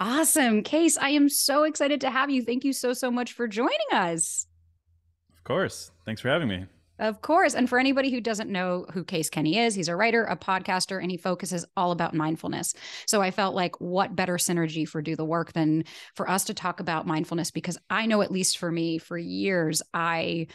Awesome. Case, I am so excited to have you. Thank you so, so much for joining us. Of course. Thanks for having me. Of course. And for anybody who doesn't know who Case Kenny is, he's a writer, a podcaster, and he focuses all about mindfulness. So I felt like what better synergy for Do the Work than for us to talk about mindfulness? Because I know, at least for me, for years, I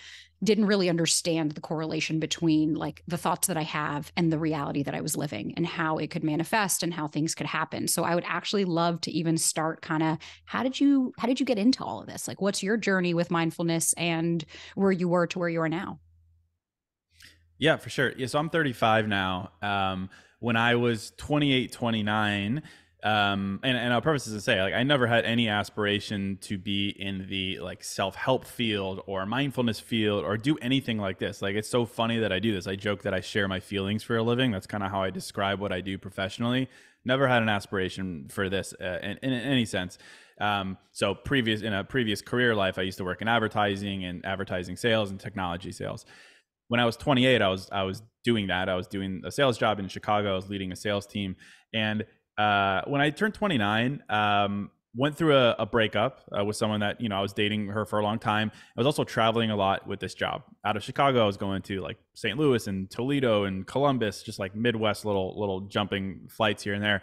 didn't really understand the correlation between like the thoughts that I have and the reality that I was living and how it could manifest and how things could happen. So I would actually love to even start kind of how did you how did you get into all of this? Like what's your journey with mindfulness and where you were to where you are now? Yeah, for sure. Yeah, so I'm 35 now. Um, when I was 28, 29, um, and, and I'll preface this to say, like, I never had any aspiration to be in the like self-help field or mindfulness field or do anything like this. Like, it's so funny that I do this. I joke that I share my feelings for a living. That's kind of how I describe what I do professionally. Never had an aspiration for this uh, in, in, any sense. Um, so previous in a previous career life, I used to work in advertising and advertising sales and technology sales when I was 28, I was I was doing that. I was doing a sales job in Chicago. I was leading a sales team, and uh, when I turned 29, um, went through a, a breakup uh, with someone that you know I was dating her for a long time. I was also traveling a lot with this job. Out of Chicago, I was going to like St. Louis and Toledo and Columbus, just like Midwest little little jumping flights here and there.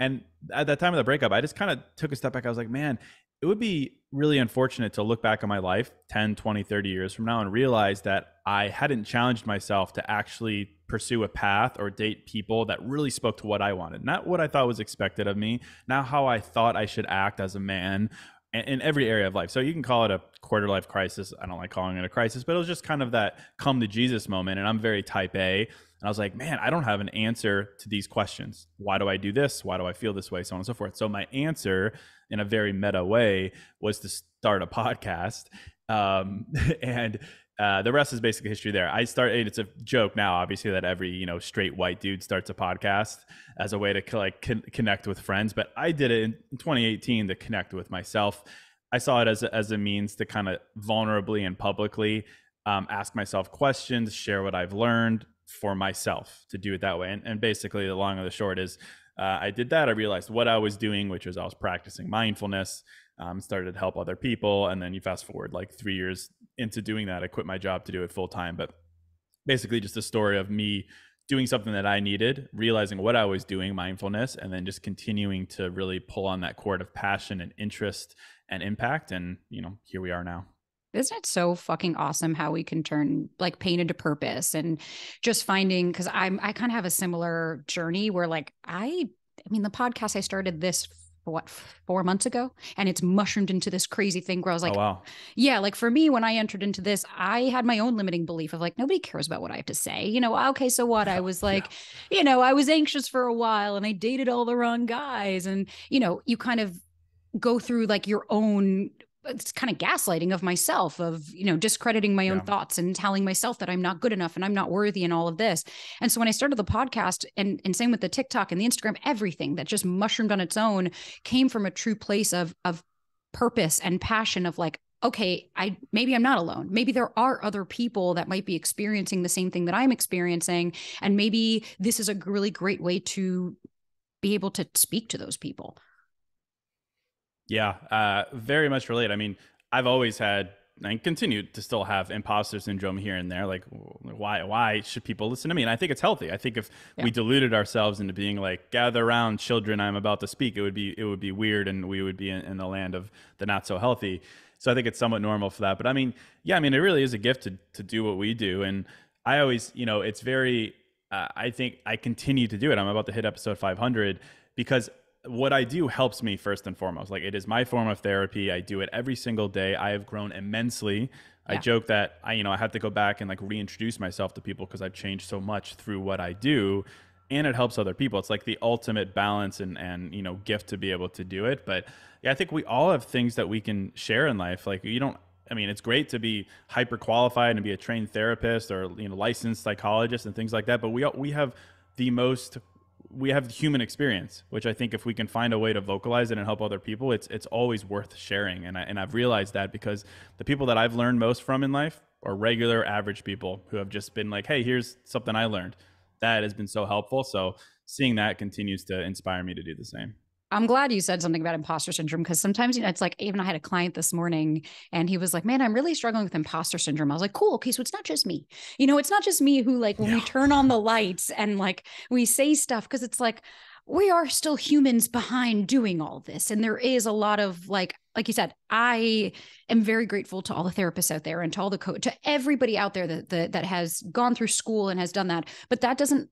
And at that time of the breakup, I just kind of took a step back. I was like, man, it would be really unfortunate to look back on my life 10, 20, 30 years from now and realize that I hadn't challenged myself to actually pursue a path or date people that really spoke to what I wanted, not what I thought was expected of me, not how I thought I should act as a man in every area of life. So you can call it a quarter life crisis. I don't like calling it a crisis, but it was just kind of that come to Jesus moment. And I'm very type A. And I was like, man, I don't have an answer to these questions. Why do I do this? Why do I feel this way? So on and so forth. So my answer in a very meta way was to start a podcast. Um, and uh, the rest is basically history there. I started. It's a joke now, obviously, that every you know straight white dude starts a podcast as a way to like con- connect with friends. But I did it in 2018 to connect with myself. I saw it as a, as a means to kind of vulnerably and publicly um, ask myself questions, share what I've learned for myself to do it that way. And, and basically, the long and the short is, uh, I did that. I realized what I was doing, which was I was practicing mindfulness. Um, started to help other people, and then you fast forward like three years into doing that, I quit my job to do it full time. But basically, just a story of me doing something that I needed, realizing what I was doing, mindfulness, and then just continuing to really pull on that cord of passion and interest and impact. And, you know, here we are now. Isn't it so fucking awesome how we can turn like pain into purpose and just finding because I'm I kind of have a similar journey where like I I mean the podcast I started this what four months ago and it's mushroomed into this crazy thing where i was oh, like oh, wow. yeah like for me when i entered into this i had my own limiting belief of like nobody cares about what i have to say. You know ah, okay so what? I was like yeah. you know i was anxious for a while and i dated all the wrong guys and you know you kind of go through like your own it's kind of gaslighting of myself of you know discrediting my own yeah. thoughts and telling myself that i'm not good enough and i'm not worthy and all of this. And so when i started the podcast and and same with the tiktok and the instagram everything that just mushroomed on its own came from a true place of of purpose and passion of like okay i maybe i'm not alone. Maybe there are other people that might be experiencing the same thing that i'm experiencing and maybe this is a really great way to be able to speak to those people yeah, uh, very much relate. I mean, I've always had and continue to still have imposter syndrome here and there. Like, why why should people listen to me? And I think it's healthy. I think if yeah. we deluded ourselves into being like, gather around, children, I'm about to speak, it would be it would be weird, and we would be in, in the land of the not so healthy. So I think it's somewhat normal for that. But I mean, yeah, I mean, it really is a gift to to do what we do, and I always, you know, it's very. Uh, I think I continue to do it. I'm about to hit episode 500 because what I do helps me first and foremost. Like it is my form of therapy. I do it every single day. I have grown immensely. Yeah. I joke that I, you know, I have to go back and like reintroduce myself to people because I've changed so much through what I do, and it helps other people. It's like the ultimate balance and and you know gift to be able to do it. But yeah, I think we all have things that we can share in life. Like you don't. I mean, it's great to be hyper qualified and be a trained therapist or you know licensed psychologist and things like that. But we we have the most we have human experience, which I think if we can find a way to vocalize it and help other people, it's it's always worth sharing. And I and I've realized that because the people that I've learned most from in life are regular average people who have just been like, "Hey, here's something I learned." That has been so helpful. So seeing that continues to inspire me to do the same. I'm glad you said something about imposter syndrome because sometimes you know it's like even I had a client this morning and he was like, "Man, I'm really struggling with imposter syndrome." I was like, "Cool, okay, so it's not just me. You know, it's not just me who like when we turn on the lights and like we say stuff because it's like we are still humans behind doing all this and there is a lot of like like you said i am very grateful to all the therapists out there and to all the coach to everybody out there that, that that has gone through school and has done that but that doesn't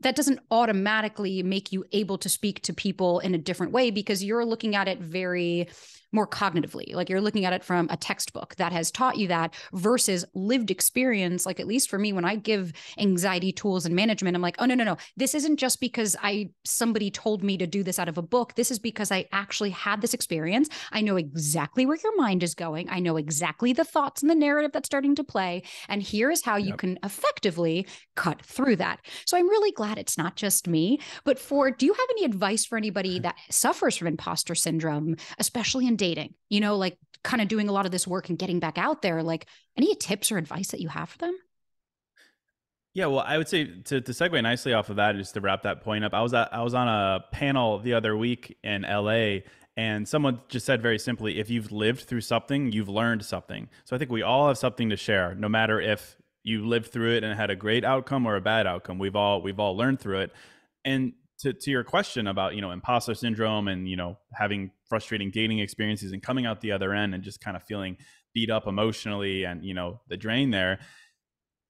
that doesn't automatically make you able to speak to people in a different way because you're looking at it very more cognitively. Like you're looking at it from a textbook that has taught you that versus lived experience. Like, at least for me, when I give anxiety tools and management, I'm like, oh, no, no, no. This isn't just because I somebody told me to do this out of a book. This is because I actually had this experience. I know exactly where your mind is going. I know exactly the thoughts and the narrative that's starting to play. And here is how you can effectively cut through that. So I'm really glad it's not just me. But for, do you have any advice for anybody that suffers from imposter syndrome, especially in dating, you know, like kind of doing a lot of this work and getting back out there, like any tips or advice that you have for them? Yeah, well, I would say to, to segue nicely off of that, just to wrap that point up, I was at, I was on a panel the other week in LA, and someone just said very simply, if you've lived through something, you've learned something. So I think we all have something to share, no matter if you lived through it and had a great outcome or a bad outcome. We've all we've all learned through it. And to, to your question about you know imposter syndrome and you know having frustrating dating experiences and coming out the other end and just kind of feeling beat up emotionally and you know the drain there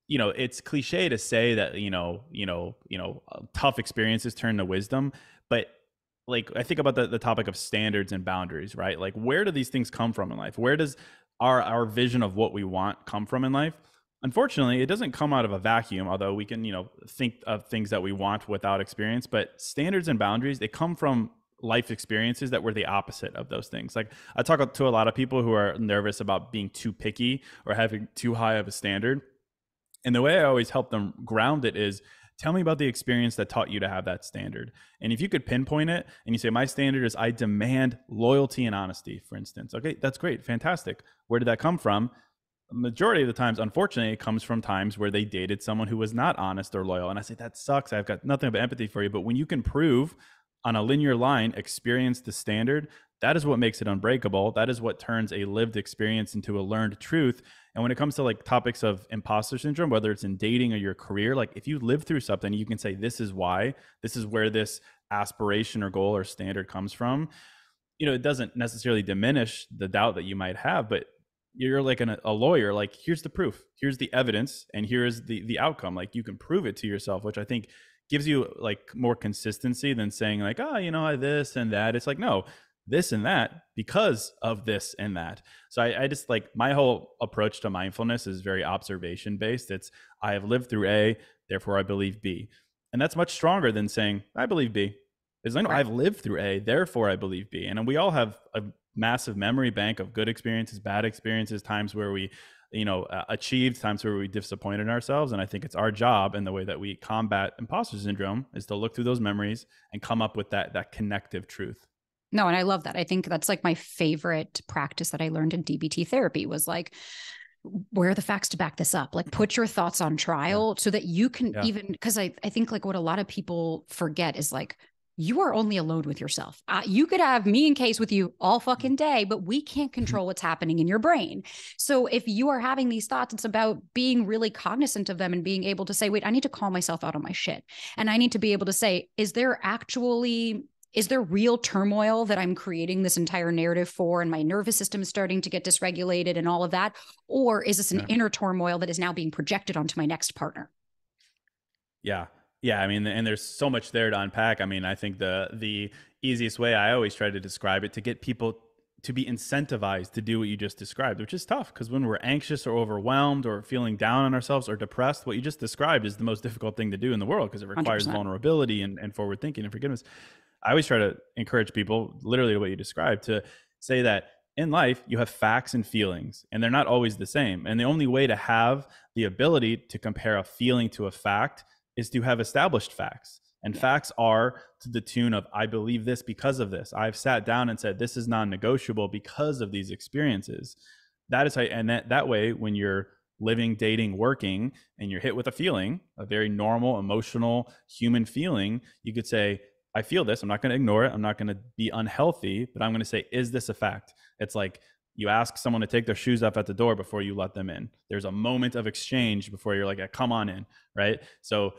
you know it's cliche to say that you know you know you know uh, tough experiences turn to wisdom but like i think about the, the topic of standards and boundaries right? Like where do these things come from in life? Where does our our vision of what we want come from in life? Unfortunately it doesn't come out of a vacuum although we can you know think of things that we want without experience but standards and boundaries they come from life experiences that were the opposite of those things like i talk to a lot of people who are nervous about being too picky or having too high of a standard and the way i always help them ground it is tell me about the experience that taught you to have that standard and if you could pinpoint it and you say my standard is i demand loyalty and honesty for instance okay that's great fantastic where did that come from majority of the times, unfortunately, it comes from times where they dated someone who was not honest or loyal. And I say, that sucks. I've got nothing but empathy for you. But when you can prove on a linear line, experience the standard, that is what makes it unbreakable. That is what turns a lived experience into a learned truth. And when it comes to like topics of imposter syndrome, whether it's in dating or your career, like if you live through something, you can say, this is why, this is where this aspiration or goal or standard comes from. You know, it doesn't necessarily diminish the doubt that you might have, but you're like an, a lawyer like here's the proof here's the evidence and here's the the outcome like you can prove it to yourself which i think gives you like more consistency than saying like oh you know this and that. It's like no this and that because of this and that. So I, I just like my whole approach to mindfulness is very observation based it's i have lived through a therefore i believe b. And that's much stronger than saying i believe b. Is I know right. I've lived through A, therefore I believe B. And we all have a massive memory bank of good experiences, bad experiences, times where we, you know, uh, achieved, times where we disappointed ourselves. And I think it's our job and the way that we combat imposter syndrome is to look through those memories and come up with that that connective truth. No, and I love that. I think that's like my favorite practice that I learned in DBT therapy was like where are the facts to back this up like put your thoughts on trial yeah. so that you can yeah. even because I, I think like what a lot of people forget is like you are only alone with yourself. Uh, you could have me and Case with you all fucking day, but we can't mm-hmm. control what's happening in your brain. So if you are having these thoughts, it's about being really cognizant of them and being able to say, wait, I need to call myself out on my shit. And I need to be able to say, is there actually is there real turmoil that I'm creating this entire narrative for and my nervous system is starting to get dysregulated and all of that? Or is this an yeah. inner turmoil that is now being projected onto my next partner? Yeah. Yeah, I mean, and there's so much there to unpack. I mean, I think the the easiest way I always try to describe it to get people to be incentivized to do what you just described, which is tough because when we're anxious or overwhelmed or feeling down on ourselves or depressed, what you just described is the most difficult thing to do in the world because it requires 100%. vulnerability and, and forward thinking and forgiveness. I always try to encourage people, literally what you described, to say that in life you have facts and feelings and they're not always the same. And the only way to have the ability to compare a feeling to a fact is to have established facts. And yeah. facts are to the tune of, I believe this because of this. I've sat down and said, this is non negotiable because of these experiences. That is how, and that, that way, when you're living, dating, working, and you're hit with a feeling, a very normal, emotional, human feeling, you could say, I feel this. I'm not going to ignore it. I'm not going to be unhealthy, but I'm going to say, is this a fact? It's like you ask someone to take their shoes off at the door before you let them in. There's a moment of exchange before you're like, come on in, right? So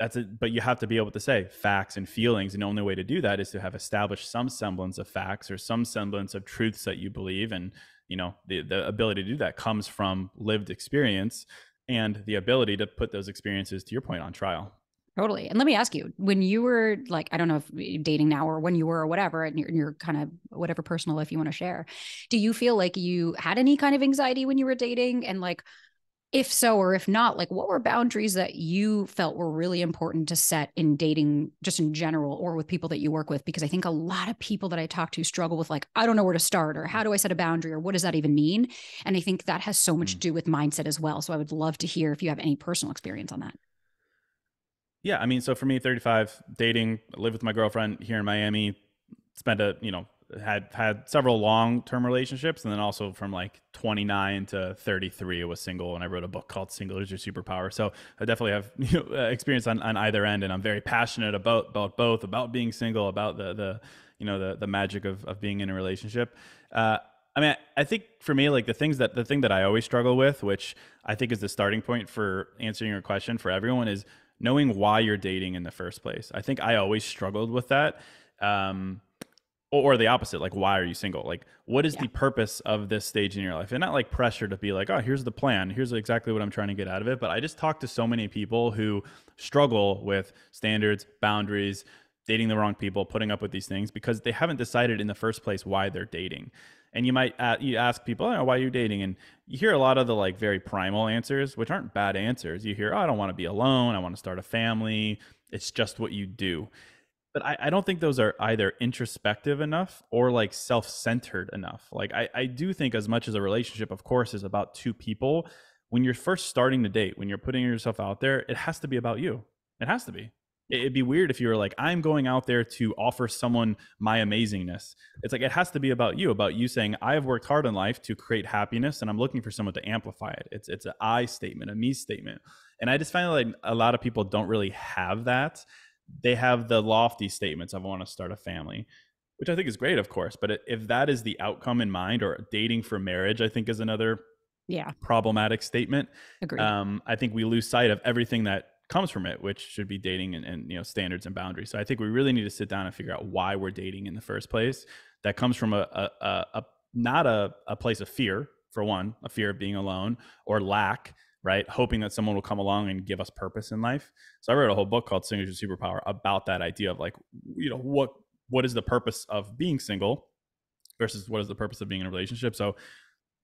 that's it. But you have to be able to say facts and feelings. And the only way to do that is to have established some semblance of facts or some semblance of truths that you believe. And, you know, the, the ability to do that comes from lived experience and the ability to put those experiences, to your point, on trial. Totally. And let me ask you, when you were like, I don't know if dating now or when you were or whatever, and you're, you're kind of whatever personal life you want to share, do you feel like you had any kind of anxiety when you were dating? And like, if so or if not like what were boundaries that you felt were really important to set in dating just in general or with people that you work with? Because i think a lot of people that i talk to struggle with like i don't know where to start or how do i set a boundary? or what does that even mean? And i think that has so much mm. to do with mindset as well. So i would love to hear if you have any personal experience on that. Yeah i mean so for me 35 dating live with my girlfriend here in miami spent a you know had had several long term relationships, and then also from like 29 to 33, I was single, and I wrote a book called "Single Is Your Superpower." So I definitely have you know, experience on, on either end, and I'm very passionate about about both, about being single, about the the you know the the magic of of being in a relationship. Uh, I mean, I think for me, like the things that the thing that I always struggle with, which I think is the starting point for answering your question for everyone, is knowing why you're dating in the first place. I think I always struggled with that. Um, or the opposite like why are you single? Like what is yeah. the purpose of this stage in your life? And not like pressure to be like oh here's the plan. Here's exactly what i'm trying to get out of it. But i just talk to so many people who struggle with standards boundaries dating the wrong people putting up with these things because they haven't decided in the first place why they're dating. And you might uh, you ask people oh, why are you dating? And you hear a lot of the like very primal answers which aren't bad answers. You hear oh, i don't want to be alone. I want to start a family. It's just what you do but I, I don't think those are either introspective enough or like self-centered enough. Like I, I do think as much as a relationship of course is about two people when you're first starting to date when you're putting yourself out there it has to be about you. It has to be. It'd be weird if you were like i'm going out there to offer someone my amazingness. It's like it has to be about you about you saying i have worked hard in life to create happiness and i'm looking for someone to amplify it. It's it's an i statement a me statement. And i just find like a lot of people don't really have that they have the lofty statements of I want to start a family, which I think is great, of course. But if that is the outcome in mind, or dating for marriage, I think is another yeah problematic statement. Agreed. Um, I think we lose sight of everything that comes from it, which should be dating and, and you know standards and boundaries. So I think we really need to sit down and figure out why we're dating in the first place. That comes from a, a, a, a not a, a place of fear for one, a fear of being alone or lack right? Hoping that someone will come along and give us purpose in life. So I wrote a whole book called Single Your Superpower about that idea of like, you know, what what is the purpose of being single versus what is the purpose of being in a relationship. So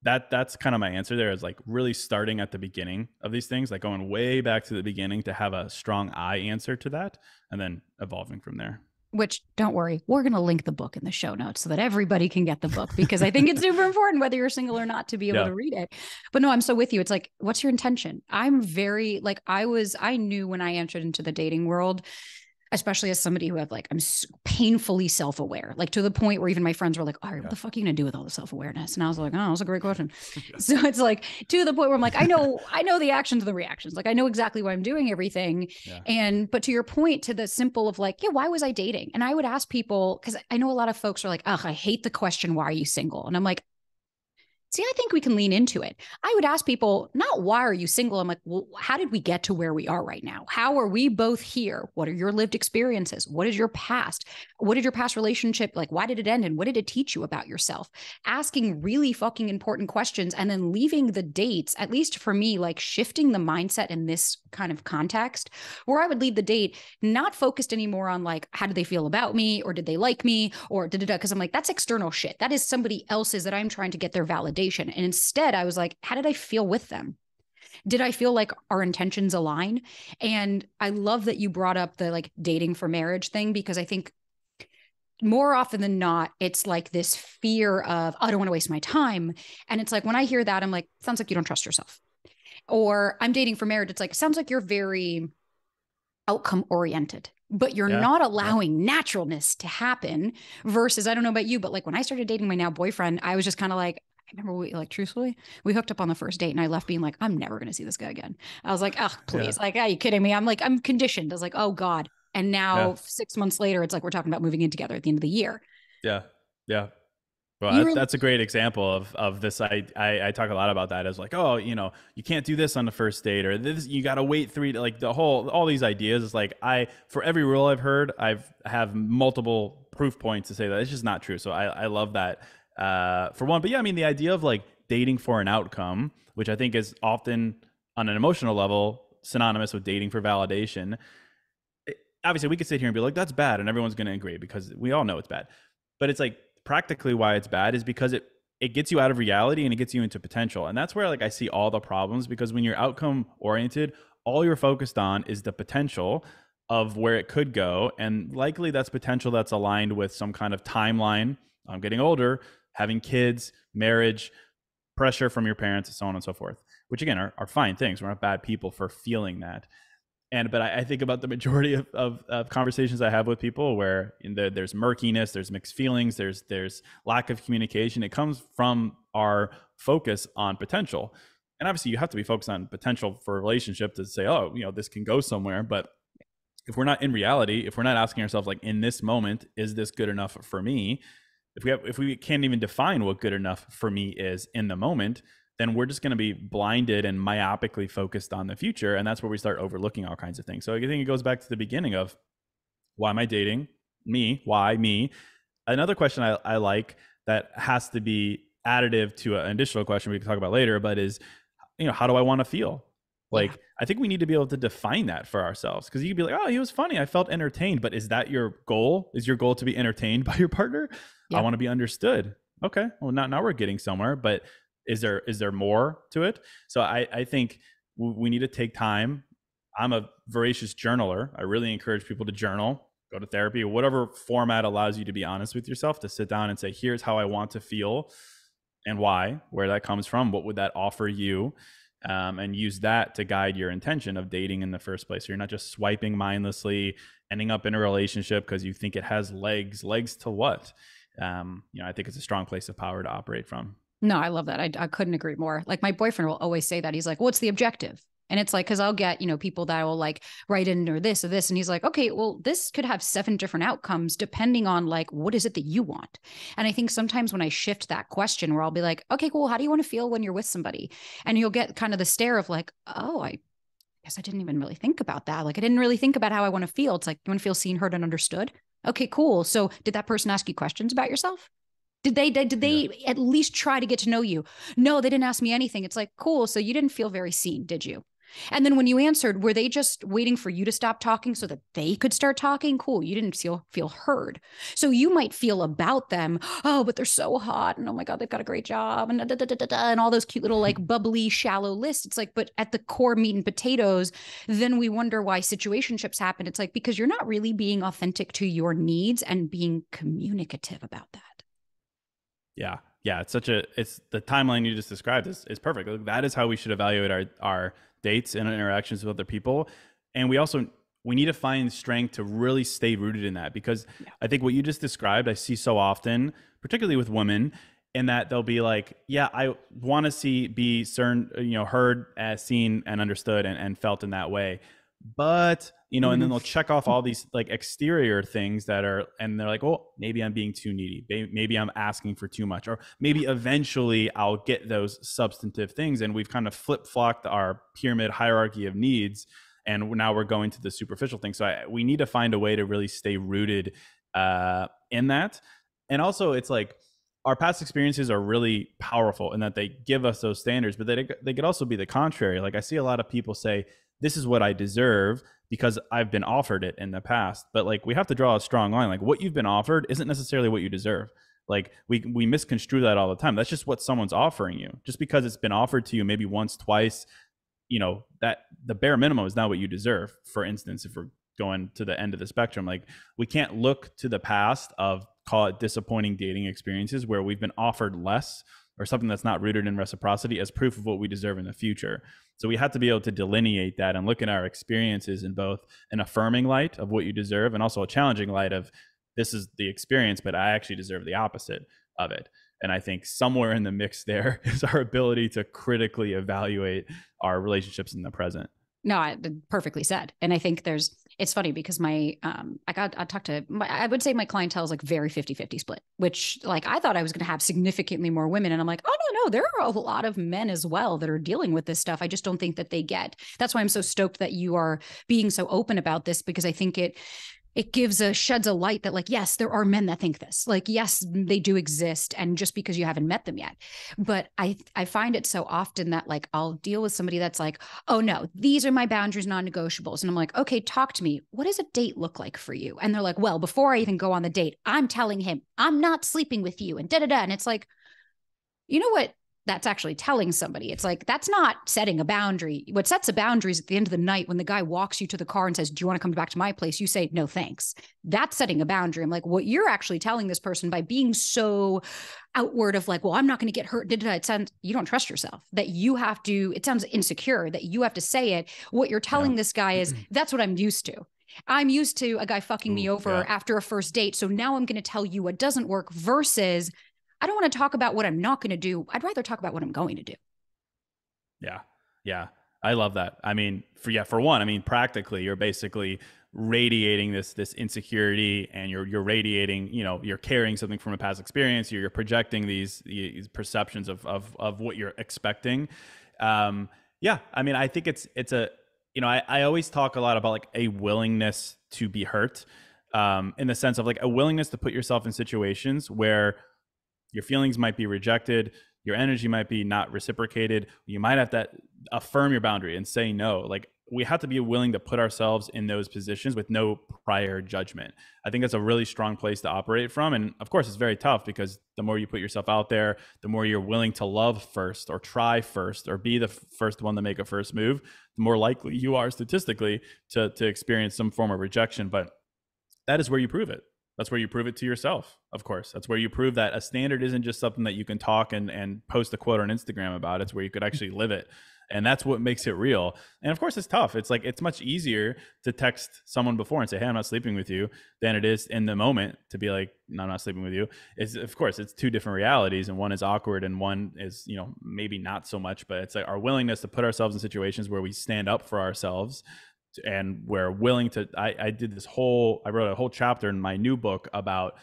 that that's kind of my answer there is like really starting at the beginning of these things, like going way back to the beginning to have a strong I answer to that and then evolving from there which don't worry, we're going to link the book in the show notes so that everybody can get the book because I think it's super important whether you're single or not to be able yeah. to read it. But no, I'm so with you. It's like, what's your intention? I'm very like, I was, I knew when I entered into the dating world especially as somebody who have like I'm painfully self-aware, like to the point where even my friends were like, "All right, yeah. what the fuck are you gonna do with all the self-awareness?" And I was like, "Oh, that's a great question." so it's like to the point where I'm like, I know, I know the actions and the reactions, like I know exactly why I'm doing everything. Yeah. And but to your point, to the simple of like, yeah, why was I dating? And I would ask people because I know a lot of folks are like, "Ugh, I hate the question, why are you single?" And I'm like, See, I think we can lean into it. I would ask people, not why are you single? I'm like, well, how did we get to where we are right now? How are we both here? What are your lived experiences? What is your past? What did your past relationship like? Why did it end? And what did it teach you about yourself? Asking really fucking important questions and then leaving the dates, at least for me, like shifting the mindset in this kind of context where I would leave the date not focused anymore on like, how did they feel about me? Or did they like me? Or did it, because I'm like, that's external shit. That is somebody else's that I'm trying to get their validation and instead, I was like, how did I feel with them? Did I feel like our intentions align? And I love that you brought up the like dating for marriage thing because I think more often than not, it's like this fear of, oh, I don't want to waste my time. And it's like when I hear that, I'm like, sounds like you don't trust yourself. Or I'm dating for marriage. It's like, sounds like you're very outcome oriented but you're yeah. not allowing yeah. naturalness to happen versus i don't know about you but like when i started dating my now boyfriend i was just kind of like I remember we like truthfully, we hooked up on the first date and I left being like, I'm never gonna see this guy again. I was like, oh, please. Yeah. Like, are you kidding me? I'm like, I'm conditioned. I was like, oh God. And now yeah. six months later, it's like we're talking about moving in together at the end of the year. Yeah. Yeah. Well, that, that's a great example of of this. I, I, I talk a lot about that as like, oh, you know, you can't do this on the first date, or this you got to wait three. Like the whole all these ideas is like I for every rule I've heard, I've have multiple proof points to say that it's just not true. So I I love that uh, for one. But yeah, I mean the idea of like dating for an outcome, which I think is often on an emotional level synonymous with dating for validation. It, obviously, we could sit here and be like, that's bad, and everyone's going to agree because we all know it's bad. But it's like practically why it's bad is because it it gets you out of reality and it gets you into potential. And that's where like I see all the problems because when you're outcome oriented, all you're focused on is the potential of where it could go and likely that's potential that's aligned with some kind of timeline. I'm getting older, having kids, marriage, pressure from your parents, and so on and so forth, which again are, are fine things. We're not bad people for feeling that and but I, I, think about the majority of, of, of, conversations I have with people where the, there's murkiness, there's mixed feelings, there's there's lack of communication. It comes from our focus on potential, and obviously you have to be focused on potential for a relationship to say, oh, you know, this can go somewhere. But if we're not in reality, if we're not asking ourselves like, in this moment, is this good enough for me? If we have, if we can't even define what good enough for me is in the moment, then we're just going to be blinded and myopically focused on the future. And that's where we start overlooking all kinds of things. So I think it goes back to the beginning of why am I dating? Me. Why me? Another question I, I like that has to be additive to an additional question we can talk about later, but is, you know, how do I want to feel? Like, yeah. I think we need to be able to define that for ourselves because you could be like, oh, he was funny. I felt entertained. But is that your goal? Is your goal to be entertained by your partner? Yeah. I want to be understood. Okay. Well, not now we're getting somewhere, but is there is there more to it so i i think we need to take time i'm a voracious journaler i really encourage people to journal go to therapy whatever format allows you to be honest with yourself to sit down and say here's how i want to feel and why where that comes from what would that offer you um, and use that to guide your intention of dating in the first place so you're not just swiping mindlessly ending up in a relationship because you think it has legs legs to what um, you know i think it's a strong place of power to operate from no, I love that. I, I couldn't agree more. Like my boyfriend will always say that. He's like, what's the objective? And it's like, cause I'll get, you know, people that will like write in or this or this. And he's like, okay, well, this could have seven different outcomes depending on like, what is it that you want? And I think sometimes when I shift that question where I'll be like, okay, cool. How do you want to feel when you're with somebody? And you'll get kind of the stare of like, oh, I guess I didn't even really think about that. Like I didn't really think about how I want to feel. It's like, you want to feel seen, heard, and understood. Okay, cool. So did that person ask you questions about yourself? Did they did, did they yeah. at least try to get to know you? No, they didn't ask me anything. It's like, cool. So you didn't feel very seen, did you? And then when you answered, were they just waiting for you to stop talking so that they could start talking? Cool. You didn't feel feel heard. So you might feel about them, oh, but they're so hot. And oh my God, they've got a great job. And, da, da, da, and all those cute little like bubbly, shallow lists. It's like, but at the core meat and potatoes, then we wonder why situationships happen. It's like because you're not really being authentic to your needs and being communicative about that. Yeah. Yeah. It's such a, it's the timeline you just described is, is perfect. That is how we should evaluate our, our dates and interactions with other people. And we also, we need to find strength to really stay rooted in that because yeah. I think what you just described, I see so often, particularly with women, in that they'll be like, yeah, I want to see, be certain, you know, heard, as seen, and understood and, and felt in that way. But you know, and then mm-hmm. they'll check off all these like exterior things that are, and they're like, oh, maybe I'm being too needy. Maybe I'm asking for too much, or maybe eventually I'll get those substantive things. And we've kind of flip flopped our pyramid hierarchy of needs. And now we're going to the superficial thing. So I, we need to find a way to really stay rooted uh, in that. And also, it's like, our past experiences are really powerful in that they give us those standards, but they, they could also be the contrary. Like I see a lot of people say, this is what I deserve because I've been offered it in the past. But like we have to draw a strong line. Like what you've been offered isn't necessarily what you deserve. Like we we misconstrue that all the time. That's just what someone's offering you. Just because it's been offered to you maybe once, twice, you know, that the bare minimum is not what you deserve. For instance, if we're going to the end of the spectrum, like we can't look to the past of call it disappointing dating experiences where we've been offered less or something that's not rooted in reciprocity as proof of what we deserve in the future. So we have to be able to delineate that and look at our experiences in both an affirming light of what you deserve and also a challenging light of this is the experience, but I actually deserve the opposite of it. And I think somewhere in the mix there is our ability to critically evaluate our relationships in the present. No, I, perfectly said. And I think there's, it's funny because my um I got I talked to my, I would say my clientele is like very 50-50 split, which like I thought I was going to have significantly more women and I'm like, "Oh no, no, there are a lot of men as well that are dealing with this stuff. I just don't think that they get." That's why I'm so stoked that you are being so open about this because I think it it gives a sheds a light that like yes there are men that think this. Like yes they do exist and just because you haven't met them yet. But i i find it so often that like i'll deal with somebody that's like oh no these are my boundaries non-negotiables. And i'm like okay talk to me. What does a date look like for you? And they're like well before i even go on the date i'm telling him i'm not sleeping with you and da da da. And it's like you know what that's actually telling somebody. It's like that's not setting a boundary. What sets a boundary is at the end of the night when the guy walks you to the car and says, "Do you want to come back to my place?" You say, "No, thanks." That's setting a boundary. I'm like, what you're actually telling this person by being so outward of like, "Well, I'm not going to get hurt." It sounds you don't trust yourself. That you have to. It sounds insecure that you have to say it. What you're telling yeah. this guy is, "That's what I'm used to." I'm used to a guy fucking Ooh, me over yeah. after a first date. So now I'm going to tell you what doesn't work versus I don't want to talk about what I'm not going to do. I'd rather talk about what I'm going to do. Yeah. Yeah. I love that. I mean, for yeah, for one, I mean, practically you're basically radiating this this insecurity and you're you're radiating, you know, you're carrying something from a past experience, you're, you're projecting these, these perceptions of, of of what you're expecting. Um yeah, I mean, I think it's it's a you know, I, I always talk a lot about like a willingness to be hurt. Um, in the sense of like a willingness to put yourself in situations where your feelings might be rejected your energy might be not reciprocated you might have to affirm your boundary and say no. Like we have to be willing to put ourselves in those positions with no prior judgment. I think that's a really strong place to operate from and of course it's very tough because the more you put yourself out there the more you're willing to love first or try first or be the first one to make a first move the more likely you are statistically to to experience some form of rejection but that is where you prove it that's where you prove it to yourself of course. That's where you prove that a standard isn't just something that you can talk and, and post a quote on instagram about. It's where you could mm. actually live it. And that's what makes it real. And of course it's tough. It's like it's much easier to text someone before and say hey i'm not sleeping with you than it is in the moment to be like no i'm not sleeping with you. It's of course it's two different realities and one is awkward and one is you know maybe not so much but it's like our willingness to put ourselves in situations where we stand up for ourselves and we're willing to I, I did this whole i wrote a whole chapter in my new book about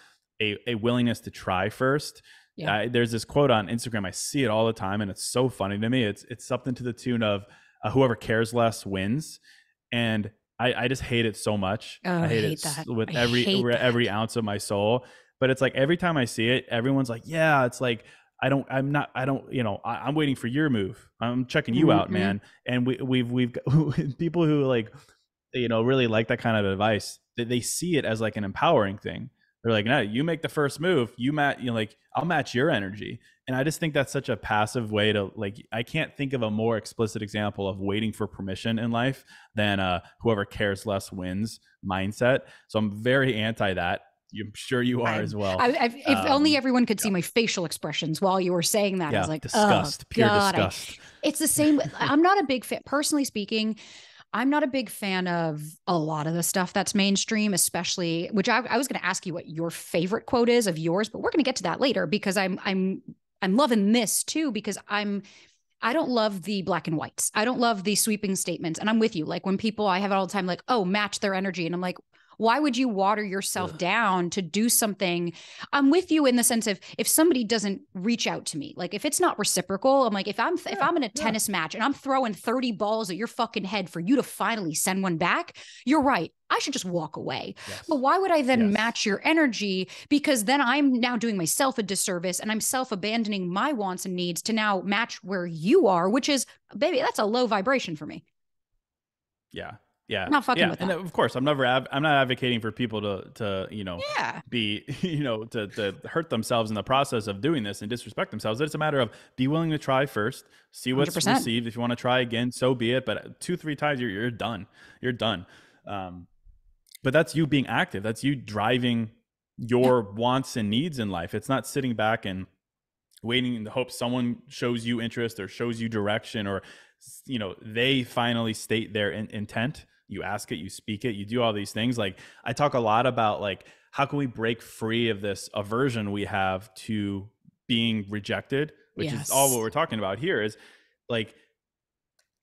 a, a willingness to try first yeah. I, there's this quote on instagram i see it all the time and it's so funny to me it's it's something to the tune of uh, whoever cares less wins and I, I just hate it so much. Oh, I hate, I hate it that. with every every ounce of my soul. But it's like every time I see it, everyone's like, "Yeah, it's like I don't, I'm not, I don't, you know, I, am waiting for your move. I'm checking you mm-hmm. out, man. And we, we've, we've got people who like, you know, really like that kind of advice. That they see it as like an empowering thing. They're like, no, you make the first move. You match, you know, like I'll match your energy. And I just think that's such a passive way to like. I can't think of a more explicit example of waiting for permission in life than uh, whoever cares less wins mindset. So I'm very anti that. I'm sure you are I, as well. I, if um, only everyone could see my facial expressions while you were saying that. Yeah, I was like, disgust, oh, pure God. disgust. it's the same. I'm not a big fan, personally speaking. I'm not a big fan of a lot of the stuff that's mainstream, especially which I, I was going to ask you what your favorite quote is of yours, but we're going to get to that later because I'm I'm I'm loving this too because I'm I don't love the black and whites. I don't love the sweeping statements. And I'm with you. Like when people I have it all the time, like, oh, match their energy. And I'm like, why would you water yourself down to do something? I'm with you in the sense of if somebody doesn't reach out to me, like if it's not reciprocal, I'm like, if I'm yeah, if I'm in a yeah. tennis match and I'm throwing 30 balls at your fucking head for you to finally send one back, you're right. I should just walk away. Yes. But why would I then yes. match your energy? Because then I'm now doing myself a disservice and I'm self abandoning my wants and needs to now match where you are, which is, baby, that's a low vibration for me. Yeah. Yeah, not fucking yeah. with that. And of course, I'm never. Av- I'm not advocating for people to to you know yeah. be you know to to hurt themselves in the process of doing this and disrespect themselves. It's a matter of be willing to try first, see what's 100%. received. If you want to try again, so be it. But two three times, you're you're done. You're done. Um, but that's you being active. That's you driving your yeah. wants and needs in life. It's not sitting back and waiting in the hope someone shows you interest or shows you direction or you know they finally state their in- intent you ask it you speak it you do all these things like i talk a lot about like how can we break free of this aversion we have to being rejected which yes. is all what we're talking about here is like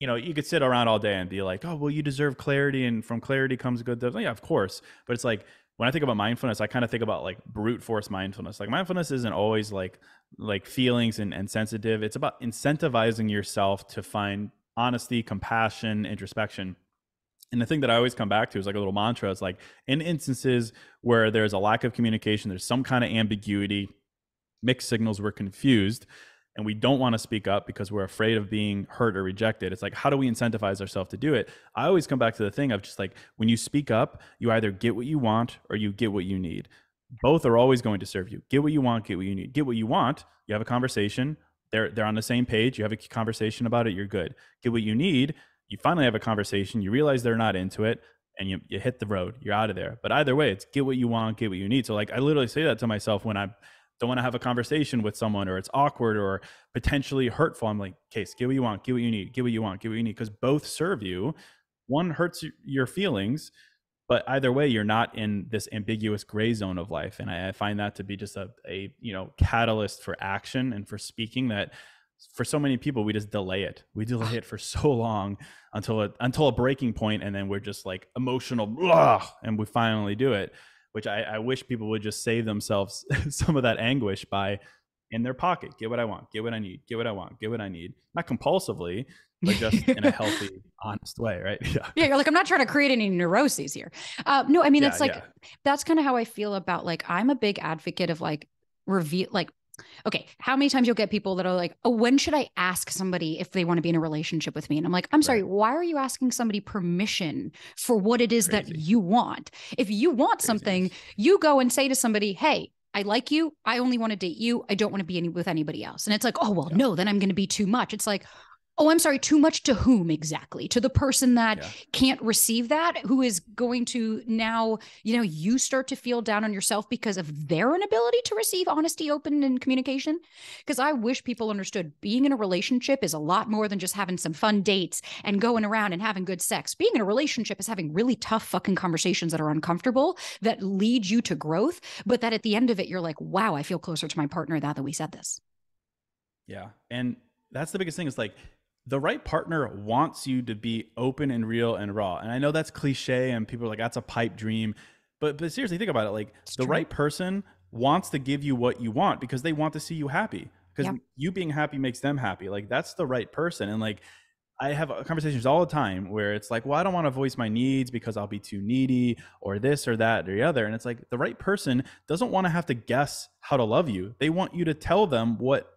you know, you could sit around all day and be like, oh, well, you deserve clarity, and from clarity comes good. Yeah, of course. But it's like when I think about mindfulness, I kind of think about like brute force mindfulness. Like mindfulness isn't always like like feelings and, and sensitive. It's about incentivizing yourself to find honesty, compassion, introspection. And the thing that I always come back to is like a little mantra. It's like in instances where there's a lack of communication, there's some kind of ambiguity, mixed signals, we're confused and we don't want to speak up because we're afraid of being hurt or rejected. It's like, how do we incentivize ourselves to do it? I always come back to the thing of just like, when you speak up, you either get what you want or you get what you need. Both are always going to serve you. Get what you want, get what you need. Get what you want, you have a conversation, they're, they're on the same page, you have a conversation about it, you're good. Get what you need, you finally have a conversation, you realize they're not into it, and you, you hit the road, you're out of there. But either way, it's get what you want, get what you need. So, like, I literally say that to myself when I'm, don't want to have a conversation with someone or it's awkward or potentially hurtful. I'm like, case, get what you want, get what you need, get what you want, get what you need, because both serve you. One hurts your feelings, but either way, you're not in this ambiguous gray zone of life. And I, I find that to be just a, a you know catalyst for action and for speaking that for so many people we just delay it. We delay it for so long until it until a breaking point and then we're just like emotional blah, and we finally do it which I, I wish people would just save themselves some of that anguish by in their pocket get what i want get what i need get what i want get what i need. Not compulsively but just in a healthy honest way right? Yeah. Yeah you're like i'm not trying to create any neuroses here. Uh, no i mean yeah, it's like yeah. that's kind of how i feel about like i'm a big advocate of like reveal like okay, how many times you'll get people that are like, oh, when should I ask somebody if they want to be in a relationship with me? And I'm like, I'm sorry, why are you asking somebody permission for what it is Crazy. that you want? If you want Crazy. something, you go and say to somebody, hey, I like you. I only want to date you. I don't want to be any, with anybody else. And it's like, oh, well, yeah. no, then I'm going to be too much. It's like, Oh, I'm sorry, too much to whom exactly? To the person that yeah. can't receive that, who is going to now, you know, you start to feel down on yourself because of their inability to receive honesty, open, and communication. Because I wish people understood being in a relationship is a lot more than just having some fun dates and going around and having good sex. Being in a relationship is having really tough fucking conversations that are uncomfortable, that lead you to growth, but that at the end of it, you're like, wow, I feel closer to my partner now that we said this. Yeah. And that's the biggest thing is like the right partner wants you to be open and real and raw. And I know that's cliche and people are like, that's a pipe dream. But but seriously, think about it. Like it's the true. right person wants to give you what you want because they want to see you happy. Because yeah. you being happy makes them happy. Like that's the right person. And like I have conversations all the time where it's like, well, I don't want to voice my needs because I'll be too needy or this or that or the other. And it's like the right person doesn't want to have to guess how to love you. They want you to tell them what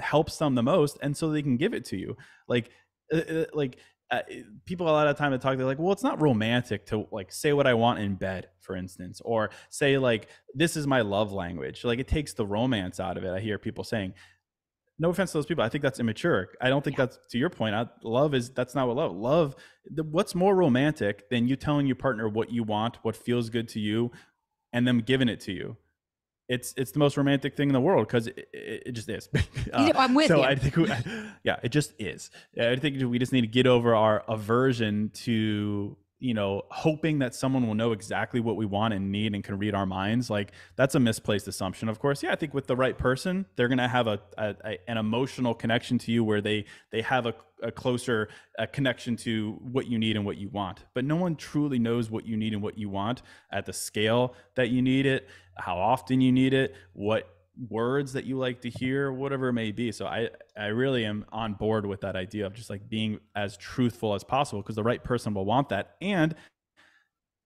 helps them the most and so they can give it to you. Like uh, uh like uh, people a lot of time to talk they're like well it's not romantic to like say what i want in bed for instance or say like this is my love language. Like it takes the romance out of it i hear people saying. No offense to those people i think that's immature. I don't think yeah. that's to your point I, love is that's not what love love the, what's more romantic than you telling your partner what you want what feels good to you and them giving it to you it's it's the most romantic thing in the world because it, it, it, just is. Uh, I'm with so you. I think, we, yeah, it just is. I think we just need to get over our aversion to you know hoping that someone will know exactly what we want and need and can read our minds. Like that's a misplaced assumption. Of course, yeah, I think with the right person, they're gonna have a, a, a an emotional connection to you where they they have a, a closer a connection to what you need and what you want. But no one truly knows what you need and what you want at the scale that you need it how often you need it, what words that you like to hear, whatever it may be. So I I really am on board with that idea of just like being as truthful as possible because the right person will want that. And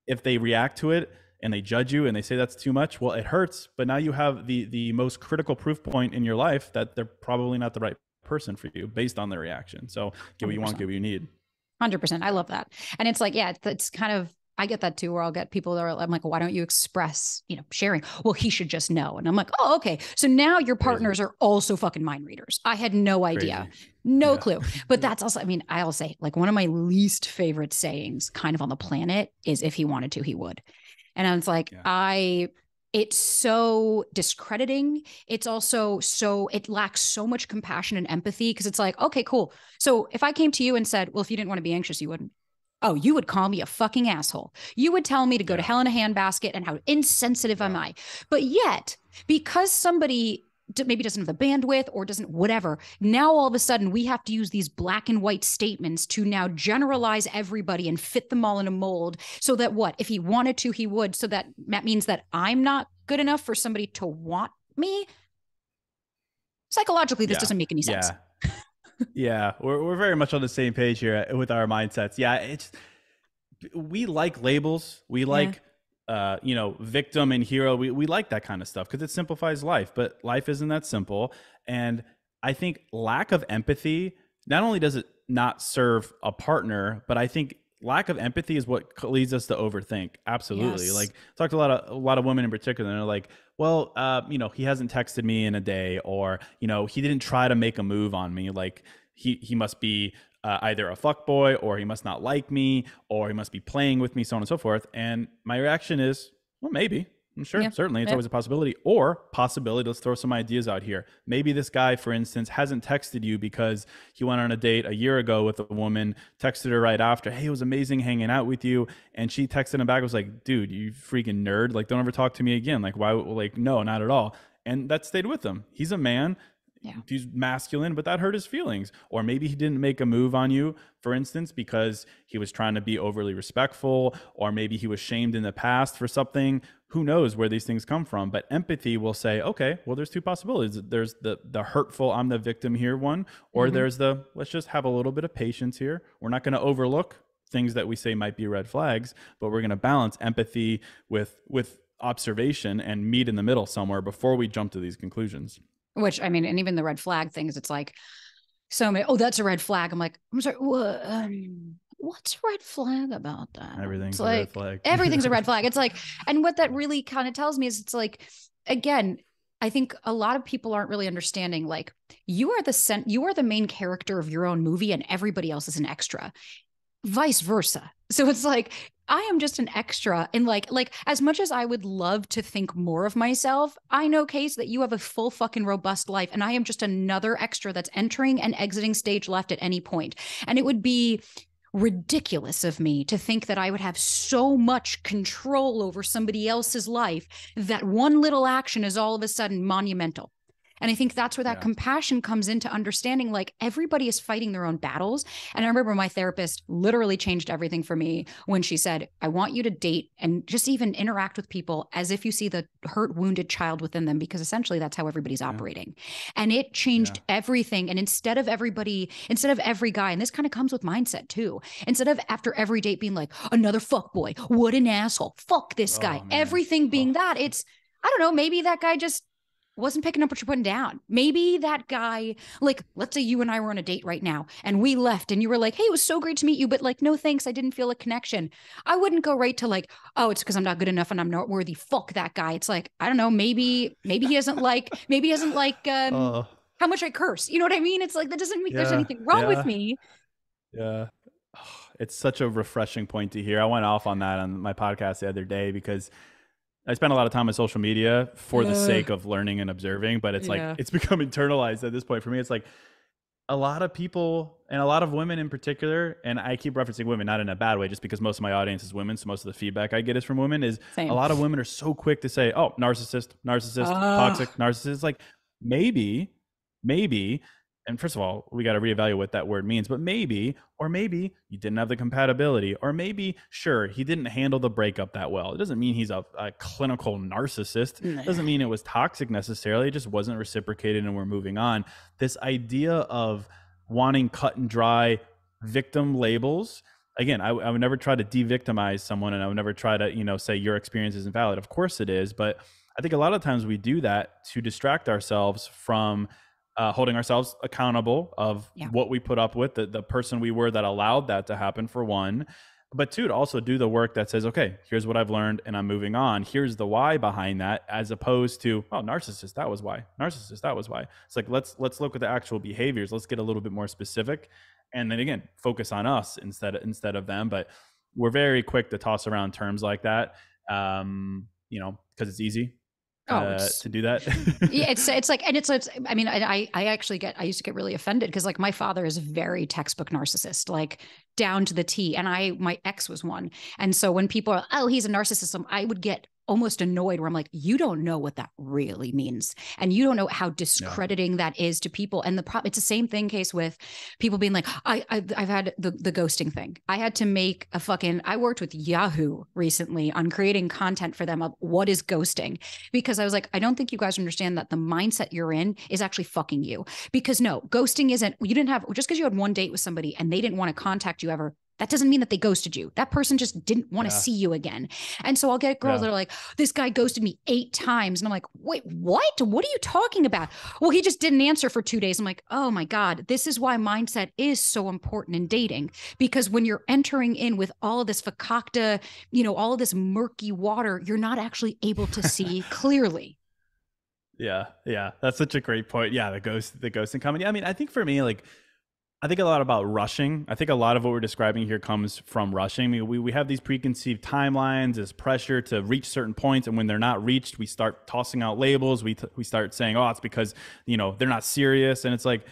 if they react to it and they judge you and they say that's too much, well, it hurts. But now you have the the most critical proof point in your life that they're probably not the right person for you based on their reaction. So get what you want, get what you need. 100%. I love that. And it's like, yeah, it's kind of I get that too, where I'll get people that are, I'm like, why don't you express, you know, sharing? Well, he should just know. And I'm like, oh, okay. So now your partners Crazy. are also fucking mind readers. I had no idea, Crazy. no yeah. clue. But that's also, I mean, I'll say like one of my least favorite sayings kind of on the planet is if he wanted to, he would. And I was like, yeah. I, it's so discrediting. It's also so, it lacks so much compassion and empathy because it's like, okay, cool. So if I came to you and said, well, if you didn't want to be anxious, you wouldn't. Oh, you would call me a fucking asshole. You would tell me to go to hell in a handbasket and how insensitive yeah. am I. But yet, because somebody maybe doesn't have the bandwidth or doesn't whatever. Now all of a sudden we have to use these black and white statements to now generalize everybody and fit them all in a mold so that what if he wanted to he would so that that means that I'm not good enough for somebody to want me. Psychologically this yeah. doesn't make any sense. Yeah. we're we're very much on the same page here with our mindsets. Yeah, it's we like labels. We like yeah uh, you know, victim and hero. We, we like that kind of stuff because it simplifies life, but life isn't that simple. And I think lack of empathy, not only does it not serve a partner, but I think lack of empathy is what leads us to overthink. Absolutely. Yes. Like talked to a lot of a lot of women in particular, and they're like, well, uh, you know, he hasn't texted me in a day, or you know, he didn't try to make a move on me. Like he he must be uh, either a fuck boy or he must not like me or he must be playing with me, so on and so forth. And my reaction is, well, maybe. I'm sure, yeah. certainly, it's yeah. always a possibility. Or possibility, let's throw some ideas out here. Maybe this guy, for instance, hasn't texted you because he went on a date a year ago with a woman, texted her right after, hey, it was amazing hanging out with you. And she texted him back, was like, dude, you freaking nerd. Like, don't ever talk to me again. Like, why? Like, no, not at all. And that stayed with him. He's a man yeah. he's masculine, but that hurt his feelings. Or maybe he didn't make a move on you, for instance, because he was trying to be overly respectful, or maybe he was shamed in the past for something. Who knows where these things come from? But empathy will say, okay, well, there's two possibilities. There's the the hurtful, I'm the victim here one, or mm-hmm. there's the let's just have a little bit of patience here. We're not going to overlook things that we say might be red flags, but we're going to balance empathy with with observation and meet in the middle somewhere before we jump to these conclusions. Which I mean, and even the red flag things, it's like so many. Oh, that's a red flag. I'm like, I'm sorry. What? Um, what's red flag about that? Everything's it's a like, red flag. everything's a red flag. It's like, and what that really kind of tells me is, it's like, again, I think a lot of people aren't really understanding. Like, you are the cent- you are the main character of your own movie, and everybody else is an extra. Vice versa. So it's like I am just an extra and like like as much as I would love to think more of myself, I know case that you have a full fucking robust life and I am just another extra that's entering and exiting stage left at any point. And it would be ridiculous of me to think that I would have so much control over somebody else's life that one little action is all of a sudden monumental. And I think that's where that yeah. compassion comes into understanding like everybody is fighting their own battles. And I remember my therapist literally changed everything for me when she said, I want you to date and just even interact with people as if you see the hurt, wounded child within them, because essentially that's how everybody's yeah. operating. And it changed yeah. everything. And instead of everybody, instead of every guy, and this kind of comes with mindset too, instead of after every date being like, another fuck boy, what an asshole, fuck this oh, guy, oh, everything being oh. that, it's, I don't know, maybe that guy just wasn't picking up what you're putting down. Maybe that guy, like, let's say you and I were on a date right now and we left and you were like, hey, it was so great to meet you, but like, no thanks. I didn't feel a connection. I wouldn't go right to like, oh, it's because I'm not good enough and I'm not worthy. Fuck that guy. It's like, I don't know, maybe, maybe he doesn't like, maybe he doesn't like um, uh, how much I curse. You know what I mean? It's like, that doesn't mean yeah, there's anything wrong yeah, with me. Yeah. It's such a refreshing point to hear. I went off on that on my podcast the other day because I spend a lot of time on social media for the sake of learning and observing, but it's yeah. like it's become internalized at this point for me. It's like a lot of people and a lot of women in particular, and I keep referencing women not in a bad way, just because most of my audience is women, so most of the feedback I get is from women. Is Same. a lot of women are so quick to say, "Oh, narcissist, narcissist, toxic, narcissist." Like maybe, maybe and first of all, we got to reevaluate what that word means, but maybe, or maybe you didn't have the compatibility, or maybe, sure, he didn't handle the breakup that well. It doesn't mean he's a, a clinical narcissist. It doesn't mean it was toxic necessarily. It just wasn't reciprocated and we're moving on. This idea of wanting cut and dry victim labels again I, I, would never try to de-victimize someone and i would never try to you know say your experience isn't valid of course it is but i think a lot of times we do that to distract ourselves from uh, holding ourselves accountable of yeah. what we put up with, the, the person we were that allowed that to happen, for one. But two, to also do the work that says, okay, here's what I've learned and I'm moving on. Here's the why behind that, as opposed to, oh, narcissist, that was why. Narcissist, that was why. It's like let's let's look at the actual behaviors. Let's get a little bit more specific, and then again, focus on us instead of, instead of them. But we're very quick to toss around terms like that, um, you know, because it's easy oh, uh, to do that. yeah, it's it's like, and it's it's. I mean, I I actually get I used to get really offended because like my father is a very textbook narcissist, like down to the T, and I my ex was one, and so when people are oh he's a narcissist, I would get almost annoyed where I'm like, you don't know what that really means. And you don't know how discrediting yeah. that is to people. And the problem, it's the same thing case with people being like, I, I have had the, the ghosting thing. I had to make a fucking, I worked with Yahoo recently on creating content for them of what is ghosting because I was like, I don't think you guys understand that the mindset you're in is actually fucking you. Because no, ghosting isn't, you didn't have, just because you had one date with somebody and they didn't want to contact you ever, that doesn't mean that they ghosted you. That person just didn't want to yeah. see you again. And so I'll get girls yeah. that are like, this guy ghosted me eight times. And I'm like, wait, what? What are you talking about? Well, he just didn't answer for two days. I'm like, oh my God, this is why mindset is so important in dating. Because when you're entering in with all of this fakakta, you know, all of this murky water, you're not actually able to see clearly. Yeah, yeah, that's such a great point. Yeah, the ghost, the ghosting comedy. I mean, I think for me, like I think a lot about rushing. I think a lot of what we're describing here comes from rushing. I mean, we, we have these preconceived timelines, this pressure to reach certain points, and when they're not reached, we start tossing out labels. We t- we start saying, "Oh, it's because you know they're not serious," and it's like,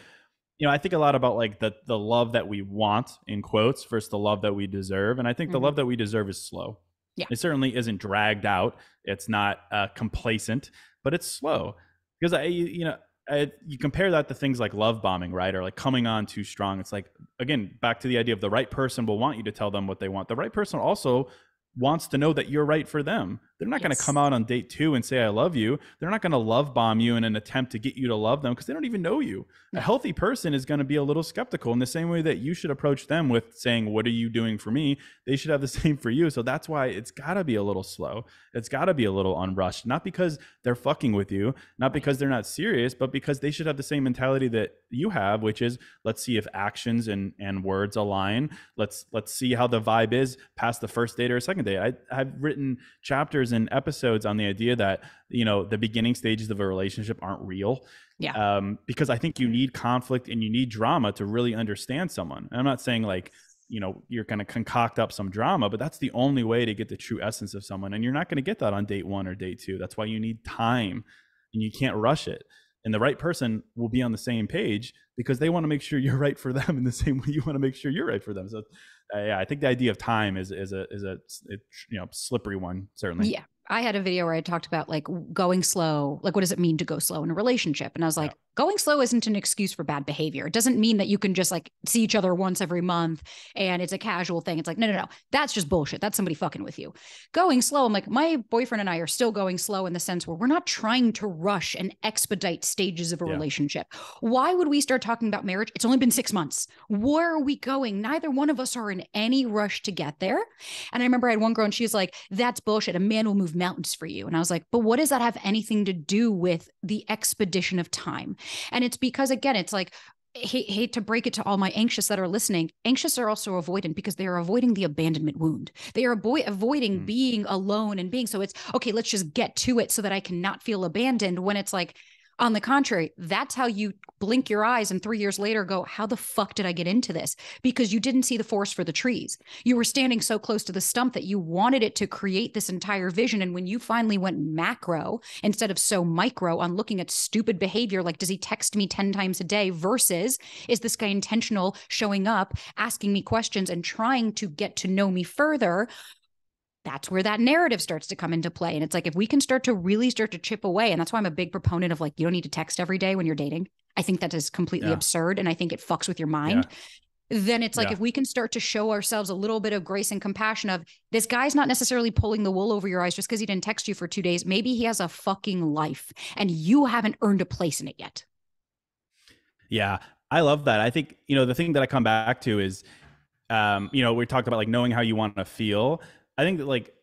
you know, I think a lot about like the the love that we want in quotes versus the love that we deserve, and I think mm-hmm. the love that we deserve is slow. Yeah, it certainly isn't dragged out. It's not uh, complacent, but it's slow because I you know Uh, you compare that to things like love bombing, right? Or like coming on too strong. It's like, again, back to the idea of the right person will want you to tell them what they want. The right person also wants to know that you're right for them. They're not yes. going to come out on date two and say, I love you. They're not going to love bomb you in an attempt to get you to love them because they don't even know you. A healthy person is going to be a little skeptical in the same way that you should approach them with saying, What are you doing for me? They should have the same for you. So that's why it's got to be a little slow. It's got to be a little unrushed, not because they're fucking with you, not because they're not serious, but because they should have the same mentality that you have, which is let's see if actions and, and words align. Let's let's see how the vibe is past the first date or second date. I, I've written chapters and episodes on the idea that you know the beginning stages of a relationship aren't real. Yeah. Um, because i think you need conflict and you need drama to really understand someone. And i'm not saying like you know you're going to concoct up some drama but that's the only way to get the true essence of someone. And you're not going to get that on date one or date two. That's why you need time and you can't rush it and the right person will be on the same page because they want to make sure you're right for them in the same way you want to make sure you're right for them so uh, yeah i think the idea of time is is a is a, you know slippery one certainly yeah I had a video where I talked about like going slow. Like, what does it mean to go slow in a relationship? And I was like, yeah. Going slow isn't an excuse for bad behavior. It doesn't mean that you can just like see each other once every month and it's a casual thing. It's like, no, no, no. That's just bullshit. That's somebody fucking with you. Going slow, I'm like, my boyfriend and I are still going slow in the sense where we're not trying to rush and expedite stages of a yeah. relationship. Why would we start talking about marriage? It's only been six months. Where are we going? Neither one of us are in any rush to get there. And I remember I had one girl and she was like, that's bullshit. A man will move mountains for you. And I was like, but what does that have anything to do with the expedition of time? And it's because, again, it's like, hate, hate to break it to all my anxious that are listening. Anxious are also avoidant because they are avoiding the abandonment wound. They are avo- avoiding mm. being alone and being so it's okay, let's just get to it so that I cannot feel abandoned when it's like, on the contrary, that's how you blink your eyes and three years later go, How the fuck did I get into this? Because you didn't see the forest for the trees. You were standing so close to the stump that you wanted it to create this entire vision. And when you finally went macro instead of so micro on looking at stupid behavior, like, does he text me 10 times a day versus is this guy intentional showing up, asking me questions and trying to get to know me further? That's where that narrative starts to come into play. And it's like, if we can start to really start to chip away, and that's why I'm a big proponent of like, you don't need to text every day when you're dating. I think that is completely yeah. absurd. And I think it fucks with your mind. Yeah. Then it's like, yeah. if we can start to show ourselves a little bit of grace and compassion of this guy's not necessarily pulling the wool over your eyes just because he didn't text you for two days. Maybe he has a fucking life and you haven't earned a place in it yet. Yeah. I love that. I think, you know, the thing that I come back to is, um, you know, we talked about like knowing how you want to feel. I think that like,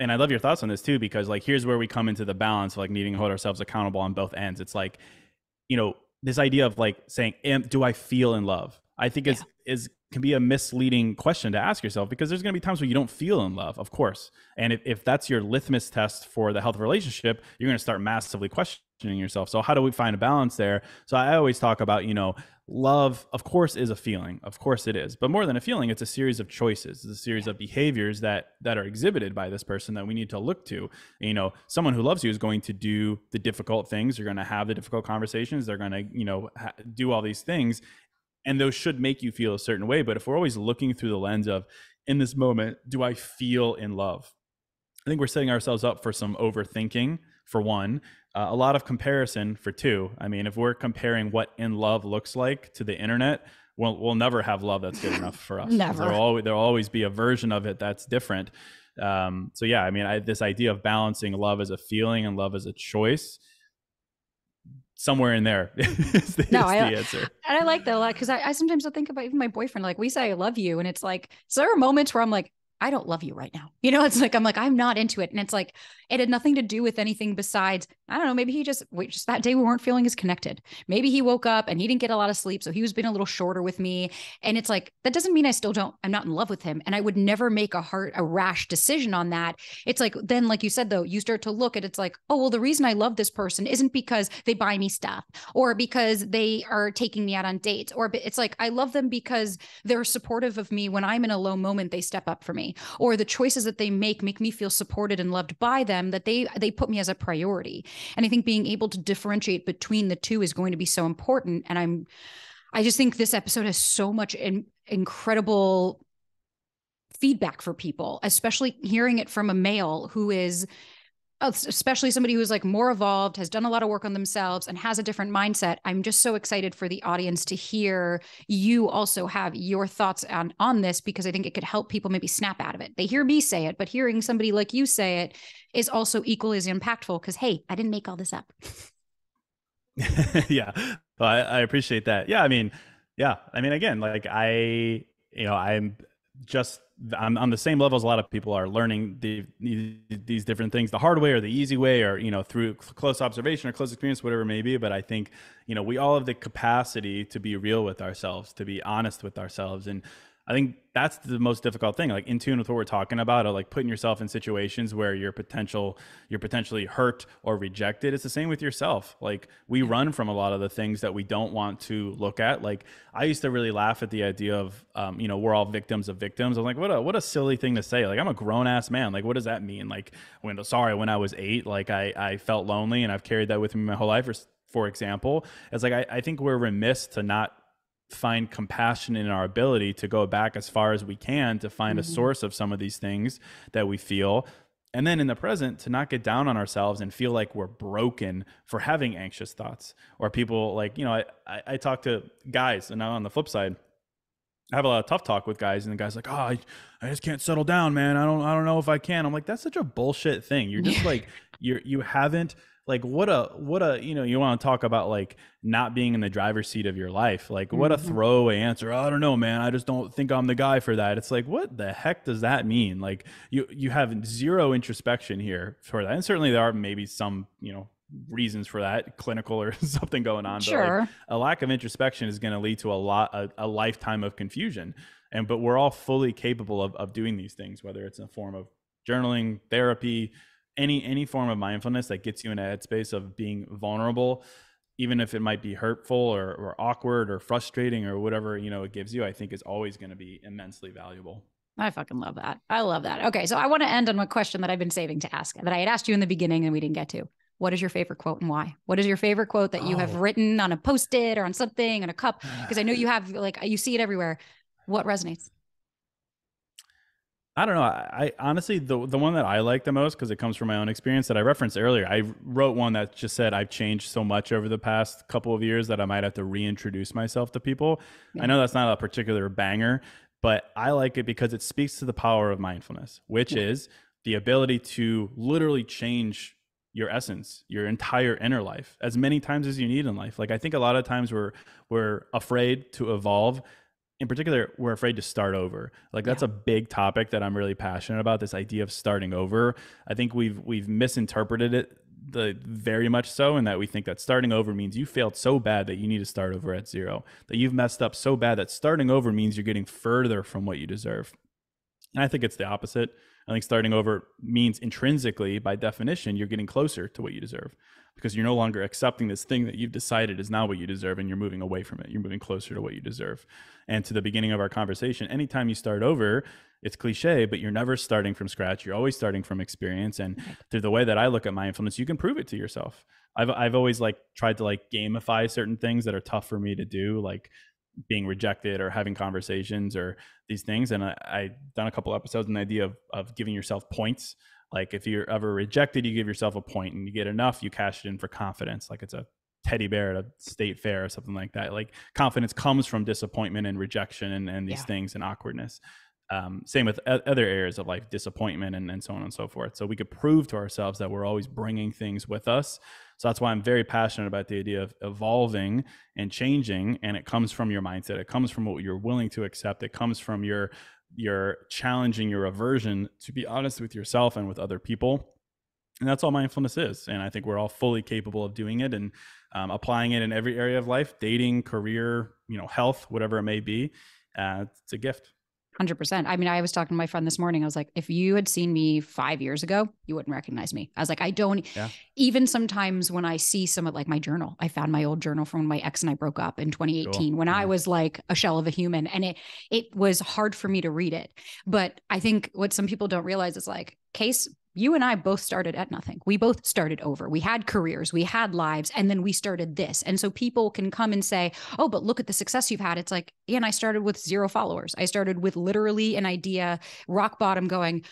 and I love your thoughts on this too, because like here's where we come into the balance of like needing to hold ourselves accountable on both ends. It's like, you know, this idea of like saying, am, do I feel in love? I think yeah. is is can be a misleading question to ask yourself because there's going to be times where you don't feel in love, of course. And if, if that's your litmus test for the health of a relationship, you're going to start massively questioning yourself. So how do we find a balance there? So I always talk about, you know, love of course is a feeling. Of course it is. But more than a feeling it's a series of choices. It's a series of behaviors that that are exhibited by this person that we need to look to. You know someone who loves you is going to do the difficult things. They're going to have the difficult conversations. They're going to you know ha- do all these things. And those should make you feel a certain way. But if we're always looking through the lens of in this moment do i feel in love? I think we're setting ourselves up for some overthinking for one, uh, a lot of comparison for two. I mean, if we're comparing what in love looks like to the internet, we'll, we'll never have love that's good enough for us. never. There'll always, there'll always be a version of it that's different. Um, so yeah, I mean, I, this idea of balancing love as a feeling and love as a choice, somewhere in there is the, no, I, answer. And I like that a lot because I, I sometimes I think about even my boyfriend. Like we say, I love you, and it's like, so there are moments where I'm like, I don't love you right now. You know, it's like I'm like I'm not into it, and it's like it had nothing to do with anything besides I don't know. Maybe he just wait, just that day we weren't feeling as connected. Maybe he woke up and he didn't get a lot of sleep, so he was being a little shorter with me. And it's like that doesn't mean I still don't. I'm not in love with him, and I would never make a heart a rash decision on that. It's like then, like you said though, you start to look at it's like oh well, the reason I love this person isn't because they buy me stuff or because they are taking me out on dates, or it's like I love them because they're supportive of me when I'm in a low moment. They step up for me or the choices that they make make me feel supported and loved by them that they they put me as a priority. And i think being able to differentiate between the two is going to be so important. And i'm i just think this episode has so much in, incredible feedback for people especially hearing it from a male who is Oh, especially somebody who's like more evolved, has done a lot of work on themselves, and has a different mindset. I'm just so excited for the audience to hear you also have your thoughts on on this because I think it could help people maybe snap out of it. They hear me say it, but hearing somebody like you say it is also equally as impactful because hey, I didn't make all this up. yeah, well, I, I appreciate that. Yeah, I mean, yeah, I mean, again, like I, you know, I'm just I'm on the same level as a lot of people are learning the, these different things the hard way or the easy way or you know through close observation or close experience whatever it may be. But i think you know we all have the capacity to be real with ourselves to be honest with ourselves. And I think that's the most difficult thing. Like in tune with what we're talking about, or like putting yourself in situations where you're potential, you're potentially hurt or rejected. It's the same with yourself. Like we run from a lot of the things that we don't want to look at. Like I used to really laugh at the idea of, um, you know, we're all victims of victims. I'm like, what a what a silly thing to say. Like I'm a grown ass man. Like what does that mean? Like when sorry when I was eight, like I I felt lonely and I've carried that with me my whole life. For, for example, it's like I, I think we're remiss to not find compassion in our ability to go back as far as we can to find mm-hmm. a source of some of these things that we feel and then in the present to not get down on ourselves and feel like we're broken for having anxious thoughts or people like you know i i, I talk to guys and now on the flip side I have a lot of tough talk with guys, and the guy's like, "Oh, I, I just can't settle down, man. I don't, I don't know if I can." I'm like, "That's such a bullshit thing. You're just like, you're, you haven't like what a what a you know you want to talk about like not being in the driver's seat of your life. Like what a mm-hmm. throwaway answer. I don't know man. I just don't think i'm the guy for that. It's like what the heck does that mean? Like you you have zero introspection here for that. And certainly there are maybe some you know reasons for that clinical or something going on sure. but like, a lack of introspection is going to lead to a lot a, a lifetime of confusion. And but we're all fully capable of, of doing these things whether it's in a form of journaling therapy any any form of mindfulness that gets you in a headspace of being vulnerable even if it might be hurtful or, or awkward or frustrating or whatever you know it gives you i think is always going to be immensely valuable I fucking love that. I love that. Okay. So I want to end on a question that I've been saving to ask that I had asked you in the beginning and we didn't get to. What is your favorite quote and why? What is your favorite quote that you oh. have written on a post it or on something on a cup? Because I know you have like you see it everywhere. What resonates? I don't know. I, I, honestly the the one that I like the most because it comes from my own experience that I referenced earlier. I wrote one that just said I've changed so much over the past couple of years that I might have to reintroduce myself to people. Yeah. I know that's not a particular banger, but I like it because it speaks to the power of mindfulness, which yeah. is the ability to literally change your essence, your entire inner life as many times as you need in life. Like I think a lot of times we're we're afraid to evolve in particular we're afraid to start over. Like that's yeah. a big topic that i'm really passionate about this idea of starting over. I think we've we've misinterpreted it the very much so in that we think that starting over means you failed so bad that you need to start over at zero that you've messed up so bad that starting over means you're getting further from what you deserve. And i think it's the opposite. I think starting over means intrinsically by definition you're getting closer to what you deserve because you're no longer accepting this thing that you've decided is not what you deserve and you're moving away from it. You're moving closer to what you deserve. And to the beginning of our conversation, anytime you start over, it's cliche, but you're never starting from scratch. You're always starting from experience. And through the way that I look at mindfulness, you can prove it to yourself. I've I've always like tried to like gamify certain things that are tough for me to do, like being rejected or having conversations or these things. And I, I done a couple episodes on the idea of of giving yourself points Like if you're ever rejected, you give yourself a point and you get enough, you cash it in for confidence. Like it's a teddy bear at a state fair or something like that. Like confidence comes from disappointment and rejection and, and these yeah. things and awkwardness. Um, same with other areas of life, disappointment and, and so on and so forth. So we could prove to ourselves that we're always bringing things with us. So that's why I'm very passionate about the idea of evolving and changing. And it comes from your mindset. It comes from what you're willing to accept. It comes from your your challenging your aversion to be honest with yourself and with other people. And that's all mindfulness is. And I think we're all fully capable of doing it and um, applying it in every area of life, dating, career, you know, health, whatever it may be. Uh, it's a gift. 100%. I mean, I was talking to my friend this morning. I was like, if you had seen me five years ago, you wouldn't recognize me. I was like, I don't, yeah. even sometimes when I see some of like my journal, I found my old journal from when my ex and I broke up in 2018 cool. when yeah. I mm-hmm. was like a shell of a human and it, it was hard for me to read it. But I think what some people don't realize is like, Case you and I both started at nothing. We both started over. We had careers, we had lives, and then we started this. And so people can come and say, Oh, but look at the success you've had. It's like, and I started with zero followers. I started with literally an idea, rock bottom, going,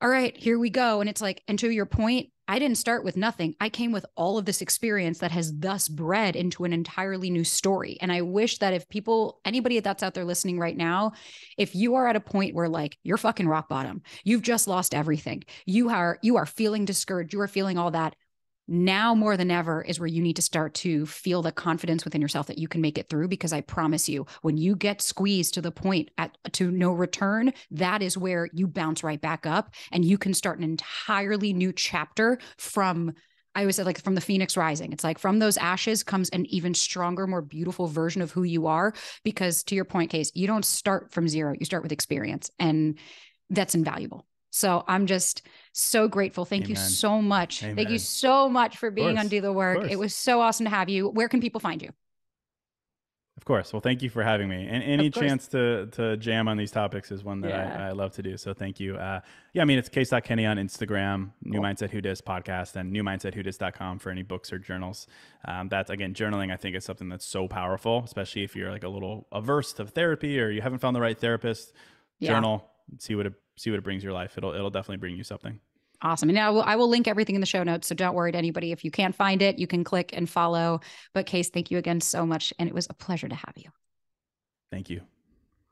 All right, here we go. And it's like, and to your point, I didn't start with nothing. I came with all of this experience that has thus bred into an entirely new story. And I wish that if people, anybody that's out there listening right now, if you are at a point where like you're fucking rock bottom, you've just lost everything, you are you are feeling discouraged, you are feeling all that, now more than ever is where you need to start to feel the confidence within yourself that you can make it through because i promise you when you get squeezed to the point at to no return that is where you bounce right back up and you can start an entirely new chapter from I always say like from the phoenix rising. It's like from those ashes comes an even stronger, more beautiful version of who you are. Because to your point, Case, you don't start from zero. You start with experience, and that's invaluable. So I'm just so grateful. Thank Amen. you so much. Amen. Thank you so much for being on Do the Work. It was so awesome to have you. Where can people find you? Of course. Well, thank you for having me. And any chance to to jam on these topics is one that yeah. I, I, love to do. So thank you. Uh, yeah, I mean, it's case.kenny on Instagram, New Mindset Who Dis podcast, and newmindsetwhodis.com for any books or journals. Um, that's, again, journaling, I think, is something that's so powerful, especially if you're like a little averse to therapy or you haven't found the right therapist. Yeah. Journal, see what it see what it brings your life. It'll it'll definitely bring you something. Awesome. And I will, I will link everything in the show notes. So don't worry to anybody. If you can't find it, you can click and follow. But Case, thank you again so much. And it was a pleasure to have you. Thank you.